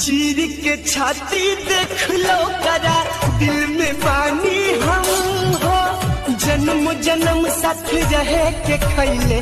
चीर के छाती देख लो करा। दिल में पानी हम हो। जन्म जन्म साथ रहे के खैले।